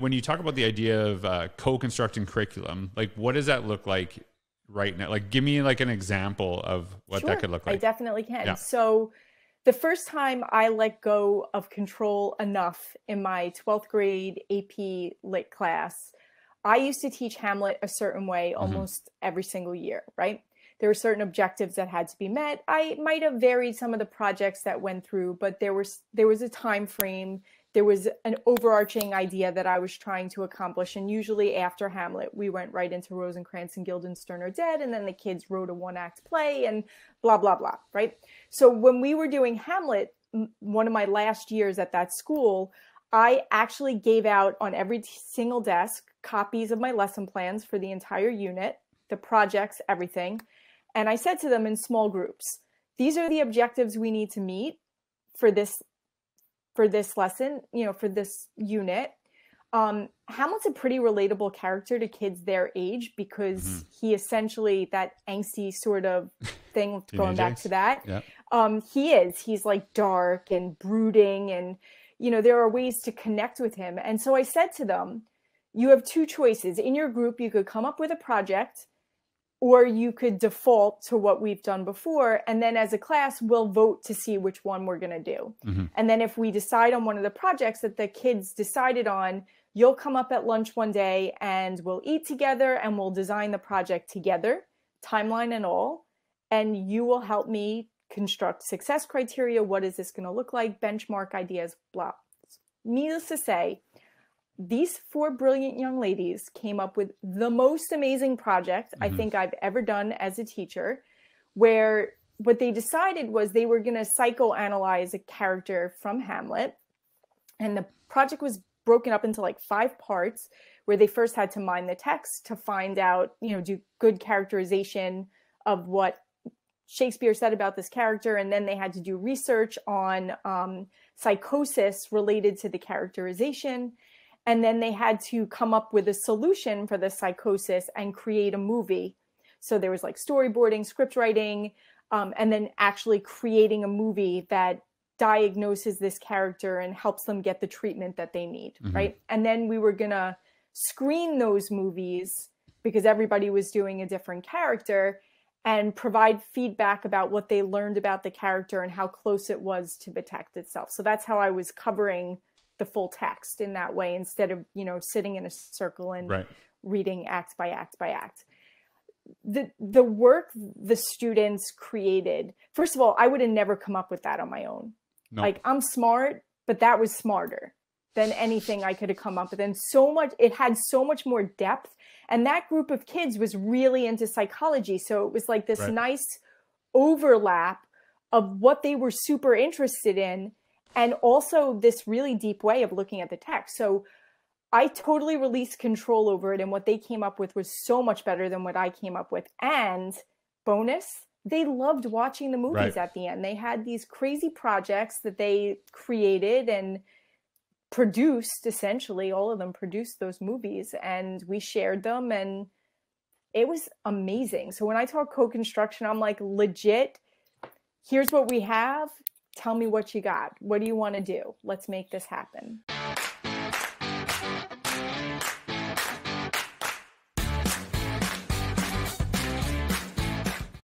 when you talk about the idea of uh, co-constructing curriculum, like what does that look like right now? Like, give me like an example of what Sure, that could look like. I definitely can. Yeah. So, the first time I let go of control enough in my 12th grade AP lit class, I used to teach Hamlet a certain way Mm-hmm. almost every single year, right? There were certain objectives that had to be met. I might have varied some of the projects that went through, but there was there was a time frame, there was an overarching idea that I was trying to accomplish. And usually after Hamlet, we went right into Rosencrantz and Guildenstern are dead, and then the kids wrote a one act play and blah blah blah, right? So when we were doing Hamlet, one of my last years at that school, I actually gave out on every single desk copies of my lesson plans for the entire unit, the projects, everything. And I said to them in small groups, these are the objectives we need to meet for this for this lesson, you know, for this unit. Um, Hamlet's a pretty relatable character to kids their age because Mhm. he essentially that angsty sort of thing going back to that Yeah. um, he is. He's like dark and brooding, and you know there are ways to connect with him. And so I said to them, "You have two choices in your group. You could come up with a project, or you could default to what we've done before, and then as a class, we'll vote to see which one we're going to do. Mhm. And then if we decide on one of the projects that the kids decided on." You'll come up at lunch one day and we'll eat together and we'll design the project together, timeline and all and you will help me construct success criteria. What is this going to look like? Benchmark ideas, blah. Needless to say, these four brilliant young ladies came up with the most amazing project I Mhm. think I've ever done as a teacher, where what they decided was they were going to psychoanalyze a character from Hamlet. And the project was broken up into like five parts where they first had to mine the text to find out, you know, do good characterization of what Shakespeare said about this character, and then they had to do research on um, psychosis related to the characterization. And then they had to come up with a solution for the psychosis and create a movie. So there was like storyboarding, script writing, um, and then actually creating a movie that diagnoses this character and helps them get the treatment that they need, Mhm. right? And then we were gonna screen those movies because everybody was doing a different character and provide feedback about what they learned about the character and how close it was to the text itself. So that's how I was covering the full text in that way instead of, you know, sitting in a circle and Right. reading act by act by act. The the work the students created, first of all, I would have never come up with that on my own. No. Like I'm smart, but that was smarter than anything I could have come up with. And so much it had so much more depth. And that group of kids was really into psychology. So it was like this Right. nice overlap of what they were super interested in and also this really deep way of looking at the text. So I totally released control over it, and what they came up with was so much better than what I came up with. And bonus, they loved watching the movies Right. at the end. They had these crazy projects that they created and produced, essentially, all of them produced those movies, and we shared them, and it was amazing. So when I talk co construction, I'm like, legit, here's what we have. Tell me what you got. What do you want to do? Let's make this happen.